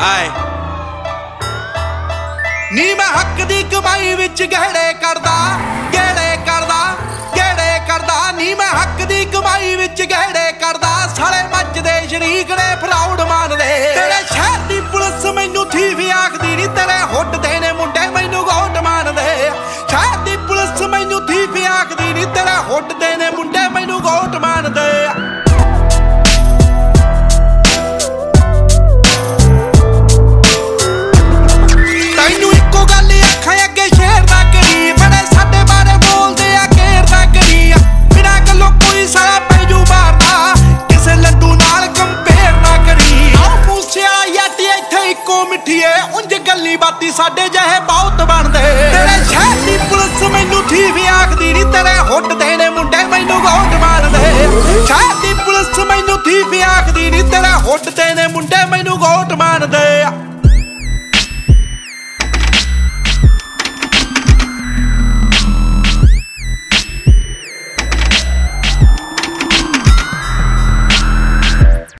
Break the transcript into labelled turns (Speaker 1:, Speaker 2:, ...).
Speaker 1: ਆਏ। ਨੀ ਮੈਂ ਹੱਕ ਦੀ ਕਮਾਈ ਵਿੱਚ ਗਹਿੜੇ ਕਰਦਾ ਗਹਿੜੇ ਕਰਦਾ ਗਹਿੜੇ ਕਰਦਾ ਨੀ ਮੈਂ ਹੱਕ ਦੀ ਕਮਾਈ ਵਿੱਚ ਗਹਿੜੇ ਕਰਦਾ ਸਾਲੇ ਮੱਚਦੇ ਸ਼ਰੀਕ ਨੇ ਫਰਾਉਡ ਮੰਨਦੇ। ਤੇਰੇ ਸ਼ਹਿਰ ਦੀ ਪੁਲਿਸ ਮੈਨੂੰ ਥੀ ਆਖਦੀ ਨੀ, ਤੇਰੇ ਹੁੱਟ ਦੇ ਨੇ ਮੁੰਡੇ ਮੈਨੂੰ ਗੋਟ ਮੰਨਦੇ। ਸ਼ਹਿਰ ਦੀ ਪੁਲਿਸ ਮੈਨੂੰ ਥੀ ਆਖਦੀ ਨੀ, ਤੇਰੇ ਹੁੱਟ ਦੇ ਨੇ ਮੁੰਡੇ ਮੈਨੂੰ ਗੋਟ ਮੰਨਦੇ। ਇੱਥੇ ਇੱਕੋ ਮਿੱਠੀਏ, ਉਂਝ ਗੱਲੀ ਬਾਤੀ ਸਾਡੇ ਜਿਹੇ ਬਹੁਤ ਬਣਦੇ। ਤੇਰੇ ਸ਼ਹਿਰ ਦੀ ਪੁਲਿਸ ਮੈਨੂੰ ਥੀ ਵੀ ਆਖਦੀ ਨਹੀਂ ਤੇਰੇ ਹੁੱਟ ਦੇਣੇ ਮੁੰਡੇ ਮੈਨੂੰ ਗੋਟ ਮਾਰਦੇ। ਸ਼ਹਿਰ ਦੀ ਪੁਲਿਸ ਮੈਨੂੰ ਥੀ ਵੀ ਆਖਦੀ ਨਹੀਂ ਤੇਰੇ ਹੁੱਟ ਦੇਣੇ ਮੁੰਡੇ ਮੈਨੂੰ ਗੋਟ ਮਾਰਦੇ।